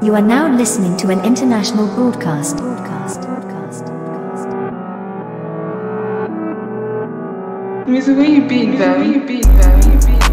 You are now listening to an international broadcast. broadcast, broadcast, broadcast. Mas the you beat them, you beat them.